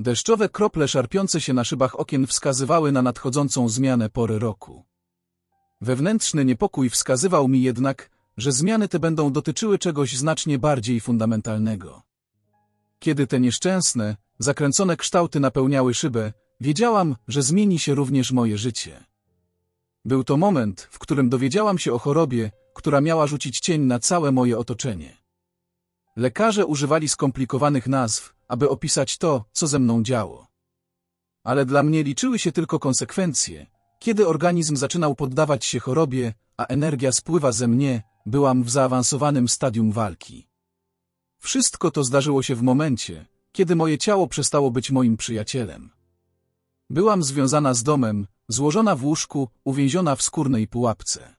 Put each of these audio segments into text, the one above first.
Deszczowe krople szarpiące się na szybach okien wskazywały na nadchodzącą zmianę pory roku. Wewnętrzny niepokój wskazywał mi jednak, że zmiany te będą dotyczyły czegoś znacznie bardziej fundamentalnego. Kiedy te nieszczęsne, zakręcone kształty napełniały szybę, wiedziałam, że zmieni się również moje życie. Był to moment, w którym dowiedziałam się o chorobie, która miała rzucić cień na całe moje otoczenie. Lekarze używali skomplikowanych nazw, aby opisać to, co ze mną działo. Ale dla mnie liczyły się tylko konsekwencje. Kiedy organizm zaczynał poddawać się chorobie, a energia spływa ze mnie, byłam w zaawansowanym stadium walki. Wszystko to zdarzyło się w momencie, kiedy moje ciało przestało być moim przyjacielem. Byłam związana z domem, złożona w łóżku, uwięziona w skórnej pułapce.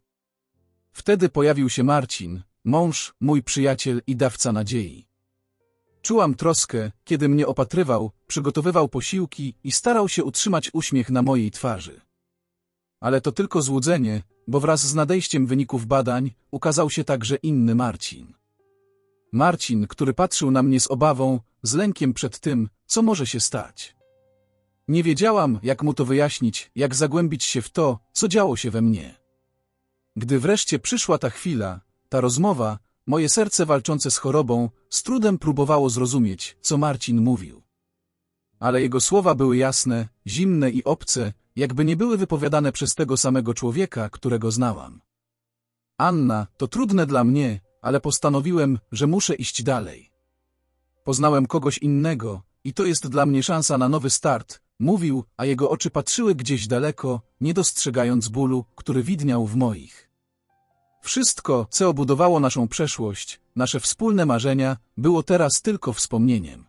Wtedy pojawił się Marcin, mąż, mój przyjaciel i dawca nadziei. Czułam troskę, kiedy mnie opatrywał, przygotowywał posiłki i starał się utrzymać uśmiech na mojej twarzy. Ale to tylko złudzenie, bo wraz z nadejściem wyników badań ukazał się także inny Marcin. Marcin, który patrzył na mnie z obawą, z lękiem przed tym, co może się stać. Nie wiedziałam, jak mu to wyjaśnić, jak zagłębić się w to, co działo się we mnie. Gdy wreszcie przyszła ta chwila, ta rozmowa, moje serce walczące z chorobą z trudem próbowało zrozumieć, co Marcin mówił. Ale jego słowa były jasne, zimne i obce, jakby nie były wypowiadane przez tego samego człowieka, którego znałam. Anna, to trudne dla mnie, ale postanowiłem, że muszę iść dalej. Poznałem kogoś innego i to jest dla mnie szansa na nowy start, mówił, a jego oczy patrzyły gdzieś daleko, nie dostrzegając bólu, który widniał w moich. Wszystko, co obudowało naszą przeszłość, nasze wspólne marzenia, było teraz tylko wspomnieniem.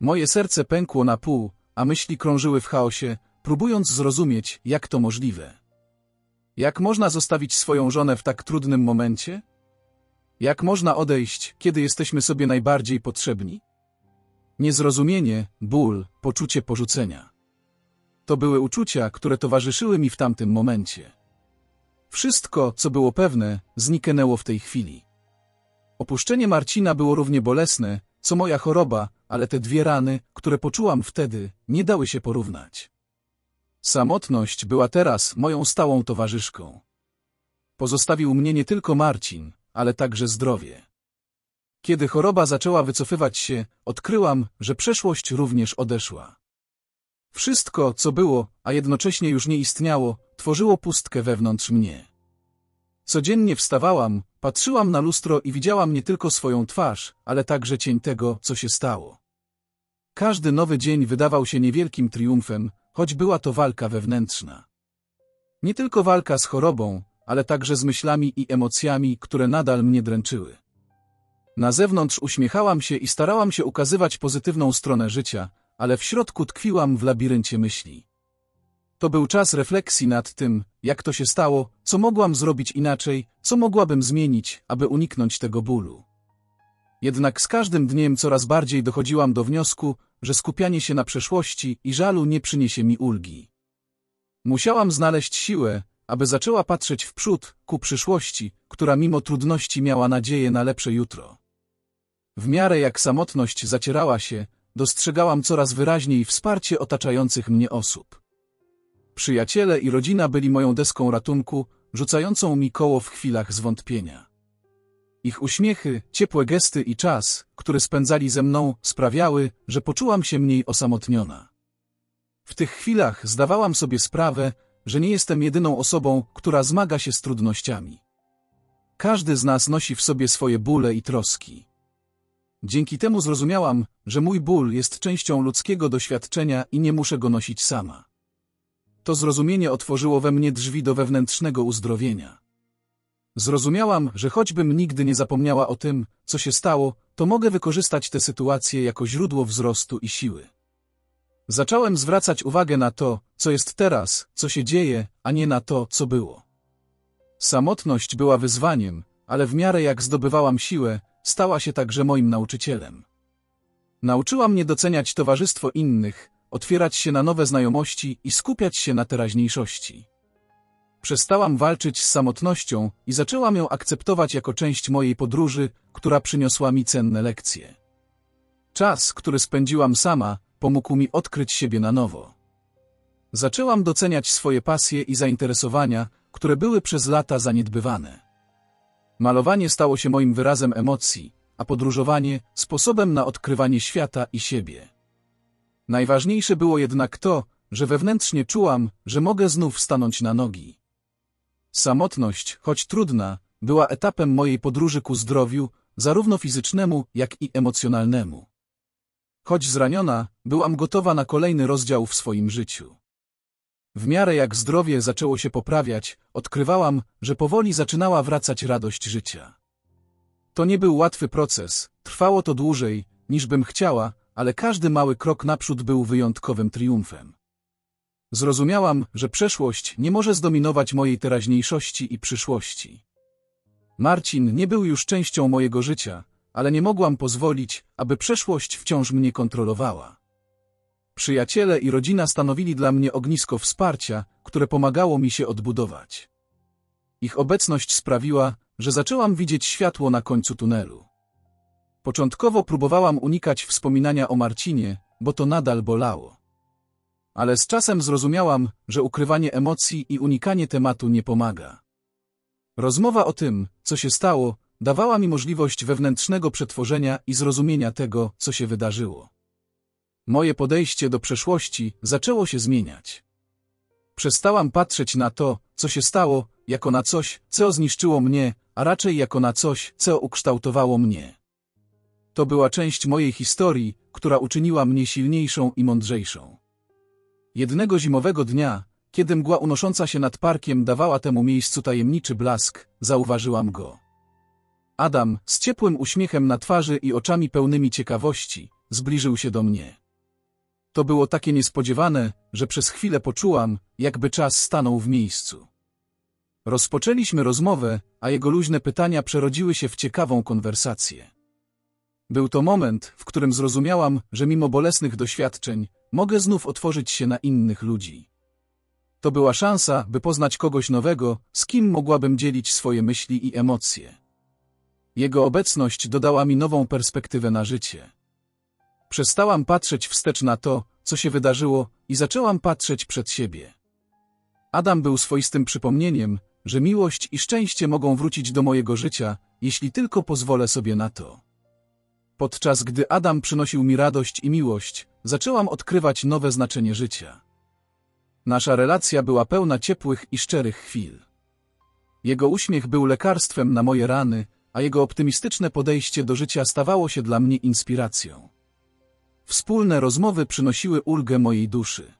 Moje serce pękło na pół, a myśli krążyły w chaosie, próbując zrozumieć, jak to możliwe. Jak można zostawić swoją żonę w tak trudnym momencie? Jak można odejść, kiedy jesteśmy sobie najbardziej potrzebni? Niezrozumienie, ból, poczucie porzucenia. To były uczucia, które towarzyszyły mi w tamtym momencie. Wszystko, co było pewne, zniknęło w tej chwili. Opuszczenie Marcina było równie bolesne, co moja choroba, ale te dwie rany, które poczułam wtedy, nie dały się porównać. Samotność była teraz moją stałą towarzyszką. Pozostawił mnie nie tylko Marcin, ale także zdrowie. Kiedy choroba zaczęła wycofywać się, odkryłam, że przeszłość również odeszła. Wszystko, co było, a jednocześnie już nie istniało, tworzyło pustkę wewnątrz mnie. Codziennie wstawałam, patrzyłam na lustro i widziałam nie tylko swoją twarz, ale także cień tego, co się stało. Każdy nowy dzień wydawał się niewielkim triumfem, choć była to walka wewnętrzna. Nie tylko walka z chorobą, ale także z myślami i emocjami, które nadal mnie dręczyły. Na zewnątrz uśmiechałam się i starałam się ukazywać pozytywną stronę życia, ale w środku tkwiłam w labiryncie myśli. To był czas refleksji nad tym, jak to się stało, co mogłam zrobić inaczej, co mogłabym zmienić, aby uniknąć tego bólu. Jednak z każdym dniem coraz bardziej dochodziłam do wniosku, że skupianie się na przeszłości i żalu nie przyniesie mi ulgi. Musiałam znaleźć siłę, aby zaczęła patrzeć w przód, ku przyszłości, która mimo trudności miała nadzieję na lepsze jutro. W miarę jak samotność zacierała się, dostrzegałam coraz wyraźniej wsparcie otaczających mnie osób. Przyjaciele i rodzina byli moją deską ratunku, rzucającą mi koło w chwilach zwątpienia. Ich uśmiechy, ciepłe gesty i czas, który spędzali ze mną, sprawiały, że poczułam się mniej osamotniona. W tych chwilach zdawałam sobie sprawę, że nie jestem jedyną osobą, która zmaga się z trudnościami. Każdy z nas nosi w sobie swoje bóle i troski. Dzięki temu zrozumiałam, że mój ból jest częścią ludzkiego doświadczenia i nie muszę go nosić sama. To zrozumienie otworzyło we mnie drzwi do wewnętrznego uzdrowienia. Zrozumiałam, że choćbym nigdy nie zapomniała o tym, co się stało, to mogę wykorzystać tę sytuację jako źródło wzrostu i siły. Zacząłem zwracać uwagę na to, co jest teraz, co się dzieje, a nie na to, co było. Samotność była wyzwaniem, ale w miarę jak zdobywałam siłę, stała się także moim nauczycielem. Nauczyła mnie doceniać towarzystwo innych, otwierać się na nowe znajomości i skupiać się na teraźniejszości. Przestałam walczyć z samotnością i zaczęłam ją akceptować jako część mojej podróży, która przyniosła mi cenne lekcje. Czas, który spędziłam sama, pomógł mi odkryć siebie na nowo. Zaczęłam doceniać swoje pasje i zainteresowania, które były przez lata zaniedbywane. Malowanie stało się moim wyrazem emocji, a podróżowanie sposobem na odkrywanie świata i siebie. Najważniejsze było jednak to, że wewnętrznie czułam, że mogę znów stanąć na nogi. Samotność, choć trudna, była etapem mojej podróży ku zdrowiu, zarówno fizycznemu, jak i emocjonalnemu. Choć zraniona, byłam gotowa na kolejny rozdział w swoim życiu. W miarę jak zdrowie zaczęło się poprawiać, odkrywałam, że powoli zaczynała wracać radość życia. To nie był łatwy proces, trwało to dłużej, niż bym chciała, ale każdy mały krok naprzód był wyjątkowym triumfem. Zrozumiałam, że przeszłość nie może zdominować mojej teraźniejszości i przyszłości. Marcin nie był już częścią mojego życia, ale nie mogłam pozwolić, aby przeszłość wciąż mnie kontrolowała. Przyjaciele i rodzina stanowili dla mnie ognisko wsparcia, które pomagało mi się odbudować. Ich obecność sprawiła, że zaczęłam widzieć światło na końcu tunelu. Początkowo próbowałam unikać wspominania o Marcinie, bo to nadal bolało. Ale z czasem zrozumiałam, że ukrywanie emocji i unikanie tematu nie pomaga. Rozmowa o tym, co się stało, dawała mi możliwość wewnętrznego przetworzenia i zrozumienia tego, co się wydarzyło. Moje podejście do przeszłości zaczęło się zmieniać. Przestałam patrzeć na to, co się stało, jako na coś, co zniszczyło mnie, a raczej jako na coś, co ukształtowało mnie. To była część mojej historii, która uczyniła mnie silniejszą i mądrzejszą. Jednego zimowego dnia, kiedy mgła unosząca się nad parkiem dawała temu miejscu tajemniczy blask, zauważyłam go. Adam, z ciepłym uśmiechem na twarzy i oczami pełnymi ciekawości, zbliżył się do mnie. To było takie niespodziewane, że przez chwilę poczułam, jakby czas stanął w miejscu. Rozpoczęliśmy rozmowę, a jego luźne pytania przerodziły się w ciekawą konwersację. Był to moment, w którym zrozumiałam, że mimo bolesnych doświadczeń, mogę znów otworzyć się na innych ludzi. To była szansa, by poznać kogoś nowego, z kim mogłabym dzielić swoje myśli i emocje. Jego obecność dodała mi nową perspektywę na życie. Przestałam patrzeć wstecz na to, co się wydarzyło i zaczęłam patrzeć przed siebie. Adam był swoistym przypomnieniem, że miłość i szczęście mogą wrócić do mojego życia, jeśli tylko pozwolę sobie na to. Podczas gdy Adam przynosił mi radość i miłość, zaczęłam odkrywać nowe znaczenie życia. Nasza relacja była pełna ciepłych i szczerych chwil. Jego uśmiech był lekarstwem na moje rany, a jego optymistyczne podejście do życia stawało się dla mnie inspiracją. Wspólne rozmowy przynosiły ulgę mojej duszy.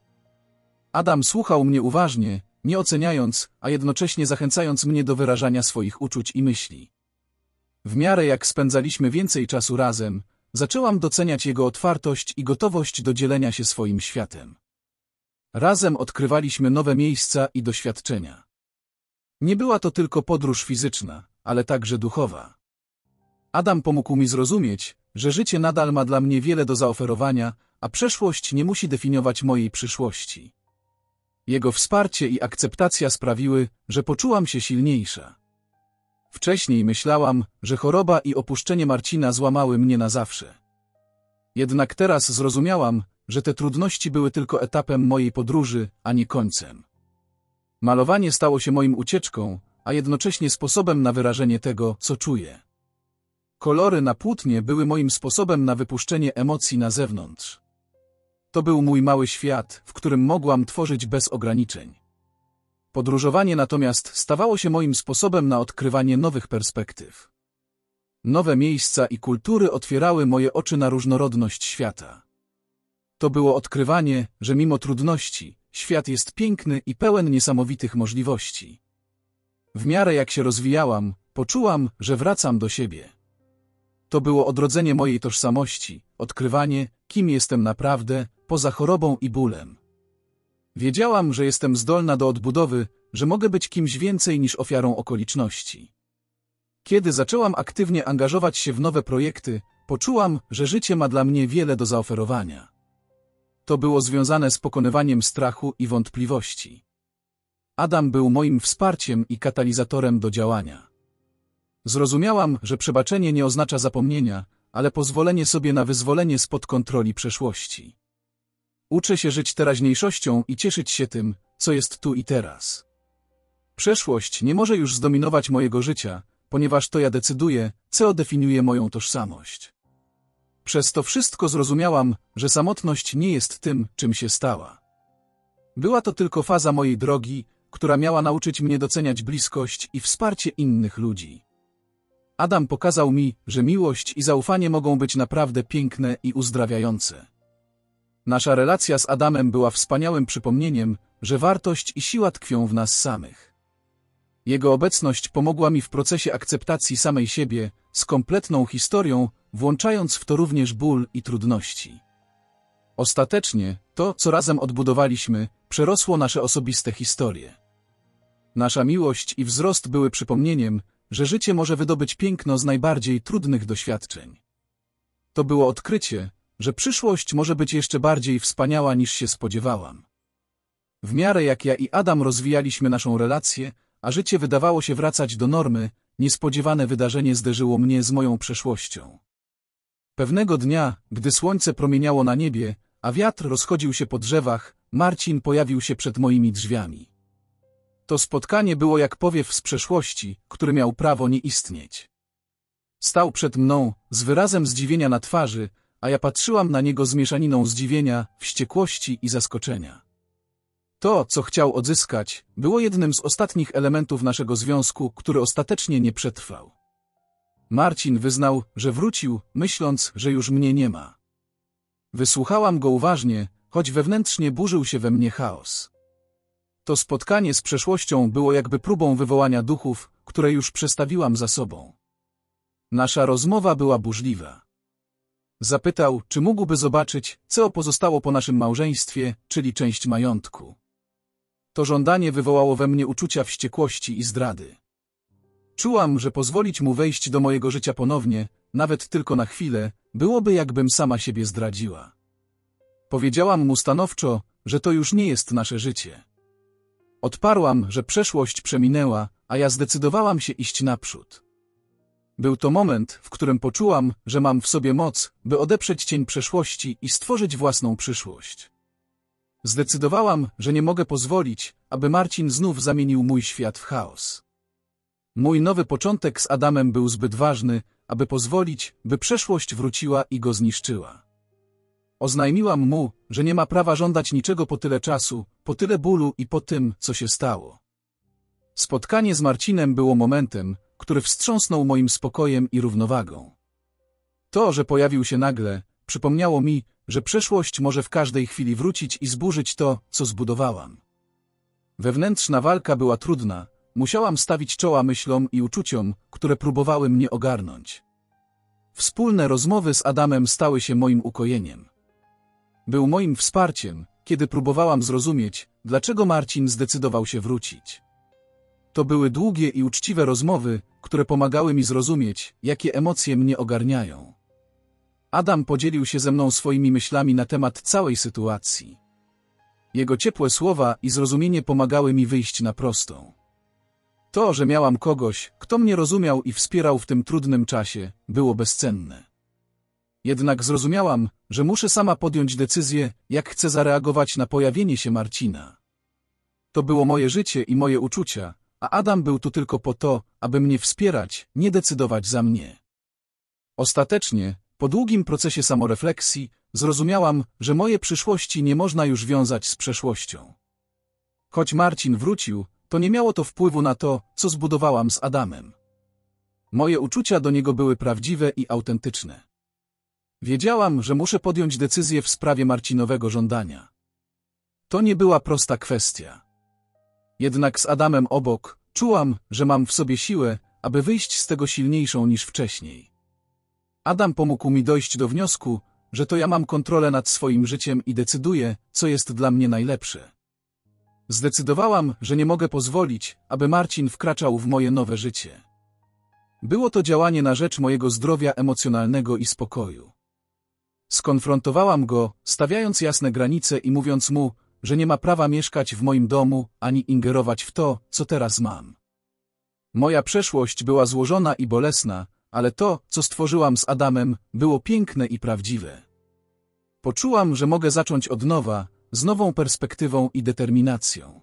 Adam słuchał mnie uważnie, nie oceniając, a jednocześnie zachęcając mnie do wyrażania swoich uczuć i myśli. W miarę jak spędzaliśmy więcej czasu razem, zaczęłam doceniać jego otwartość i gotowość do dzielenia się swoim światem. Razem odkrywaliśmy nowe miejsca i doświadczenia. Nie była to tylko podróż fizyczna, ale także duchowa. Adam pomógł mi zrozumieć, że życie nadal ma dla mnie wiele do zaoferowania, a przeszłość nie musi definiować mojej przyszłości. Jego wsparcie i akceptacja sprawiły, że poczułam się silniejsza. Wcześniej myślałam, że choroba i opuszczenie Marcina złamały mnie na zawsze. Jednak teraz zrozumiałam, że te trudności były tylko etapem mojej podróży, a nie końcem. Malowanie stało się moim ucieczką, a jednocześnie sposobem na wyrażenie tego, co czuję. Kolory na płótnie były moim sposobem na wypuszczenie emocji na zewnątrz. To był mój mały świat, w którym mogłam tworzyć bez ograniczeń. Podróżowanie natomiast stawało się moim sposobem na odkrywanie nowych perspektyw. Nowe miejsca i kultury otwierały moje oczy na różnorodność świata. To było odkrywanie, że mimo trudności, świat jest piękny i pełen niesamowitych możliwości. W miarę jak się rozwijałam, poczułam, że wracam do siebie. To było odrodzenie mojej tożsamości, odkrywanie, kim jestem naprawdę, poza chorobą i bólem. Wiedziałam, że jestem zdolna do odbudowy, że mogę być kimś więcej niż ofiarą okoliczności. Kiedy zaczęłam aktywnie angażować się w nowe projekty, poczułam, że życie ma dla mnie wiele do zaoferowania. To było związane z pokonywaniem strachu i wątpliwości. Adam był moim wsparciem i katalizatorem do działania. Zrozumiałam, że przebaczenie nie oznacza zapomnienia, ale pozwolenie sobie na wyzwolenie spod kontroli przeszłości. Uczę się żyć teraźniejszością i cieszyć się tym, co jest tu i teraz. Przeszłość nie może już zdominować mojego życia, ponieważ to ja decyduję, co definiuje moją tożsamość. Przez to wszystko zrozumiałam, że samotność nie jest tym, czym się stała. Była to tylko faza mojej drogi, która miała nauczyć mnie doceniać bliskość i wsparcie innych ludzi. Adam pokazał mi, że miłość i zaufanie mogą być naprawdę piękne i uzdrawiające. Nasza relacja z Adamem była wspaniałym przypomnieniem, że wartość i siła tkwią w nas samych. Jego obecność pomogła mi w procesie akceptacji samej siebie, z kompletną historią, włączając w to również ból i trudności. Ostatecznie, to, co razem odbudowaliśmy, przerosło nasze osobiste historie. Nasza miłość i wzrost były przypomnieniem, że życie może wydobyć piękno z najbardziej trudnych doświadczeń. To było odkrycie, że przyszłość może być jeszcze bardziej wspaniała niż się spodziewałam. W miarę jak ja i Adam rozwijaliśmy naszą relację, a życie wydawało się wracać do normy, niespodziewane wydarzenie zderzyło mnie z moją przeszłością. Pewnego dnia, gdy słońce promieniało na niebie, a wiatr rozchodził się po drzewach, Marcin pojawił się przed moimi drzwiami. To spotkanie było jak powiew z przeszłości, który miał prawo nie istnieć. Stał przed mną, z wyrazem zdziwienia na twarzy, a ja patrzyłam na niego z mieszaniną zdziwienia, wściekłości i zaskoczenia. To, co chciał odzyskać, było jednym z ostatnich elementów naszego związku, który ostatecznie nie przetrwał. Marcin wyznał, że wrócił, myśląc, że już mnie nie ma. Wysłuchałam go uważnie, choć wewnętrznie burzył się we mnie chaos. To spotkanie z przeszłością było jakby próbą wywołania duchów, które już przestawiłam za sobą. Nasza rozmowa była burzliwa. Zapytał, czy mógłby zobaczyć, co pozostało po naszym małżeństwie, czyli część majątku. To żądanie wywołało we mnie uczucia wściekłości i zdrady. Czułam, że pozwolić mu wejść do mojego życia ponownie, nawet tylko na chwilę, byłoby jakbym sama siebie zdradziła. Powiedziałam mu stanowczo, że to już nie jest nasze życie. Odparłam, że przeszłość przeminęła, a ja zdecydowałam się iść naprzód. Był to moment, w którym poczułam, że mam w sobie moc, by odeprzeć cień przeszłości i stworzyć własną przyszłość. Zdecydowałam, że nie mogę pozwolić, aby Marcin znów zamienił mój świat w chaos. Mój nowy początek z Adamem był zbyt ważny, aby pozwolić, by przeszłość wróciła i go zniszczyła. Oznajmiłam mu, że nie ma prawa żądać niczego po tyle czasu, po tyle bólu i po tym, co się stało. Spotkanie z Marcinem było momentem, który wstrząsnął moim spokojem i równowagą. To, że pojawił się nagle, przypomniało mi, że przeszłość może w każdej chwili wrócić i zburzyć to, co zbudowałam. Wewnętrzna walka była trudna, musiałam stawić czoła myślom i uczuciom, które próbowały mnie ogarnąć. Wspólne rozmowy z Adamem stały się moim ukojeniem. Był moim wsparciem, kiedy próbowałam zrozumieć, dlaczego Marcin zdecydował się wrócić. To były długie i uczciwe rozmowy, które pomagały mi zrozumieć, jakie emocje mnie ogarniają. Adam podzielił się ze mną swoimi myślami na temat całej sytuacji. Jego ciepłe słowa i zrozumienie pomagały mi wyjść na prostą. To, że miałam kogoś, kto mnie rozumiał i wspierał w tym trudnym czasie, było bezcenne. Jednak zrozumiałam, że muszę sama podjąć decyzję, jak chcę zareagować na pojawienie się Marcina. To było moje życie i moje uczucia, a Adam był tu tylko po to, aby mnie wspierać, nie decydować za mnie. Ostatecznie, po długim procesie samorefleksji, zrozumiałam, że moje przyszłości nie można już wiązać z przeszłością. Choć Marcin wrócił, to nie miało to wpływu na to, co zbudowałam z Adamem. Moje uczucia do niego były prawdziwe i autentyczne. Wiedziałam, że muszę podjąć decyzję w sprawie Marcinowego żądania. To nie była prosta kwestia. Jednak z Adamem obok, czułam, że mam w sobie siłę, aby wyjść z tego silniejszą niż wcześniej. Adam pomógł mi dojść do wniosku, że to ja mam kontrolę nad swoim życiem i decyduję, co jest dla mnie najlepsze. Zdecydowałam, że nie mogę pozwolić, aby Marcin wkraczał w moje nowe życie. Było to działanie na rzecz mojego zdrowia emocjonalnego i spokoju. Skonfrontowałam go, stawiając jasne granice i mówiąc mu, że nie ma prawa mieszkać w moim domu, ani ingerować w to, co teraz mam. Moja przeszłość była złożona i bolesna, ale to, co stworzyłam z Adamem, było piękne i prawdziwe. Poczułam, że mogę zacząć od nowa, z nową perspektywą i determinacją.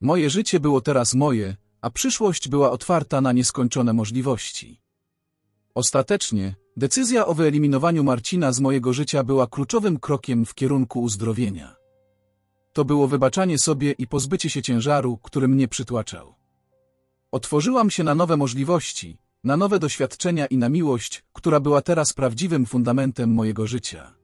Moje życie było teraz moje, a przyszłość była otwarta na nieskończone możliwości. Ostatecznie, decyzja o wyeliminowaniu Marcina z mojego życia była kluczowym krokiem w kierunku uzdrowienia. To było wybaczanie sobie i pozbycie się ciężaru, który mnie przytłaczał. Otworzyłam się na nowe możliwości, na nowe doświadczenia i na miłość, która była teraz prawdziwym fundamentem mojego życia.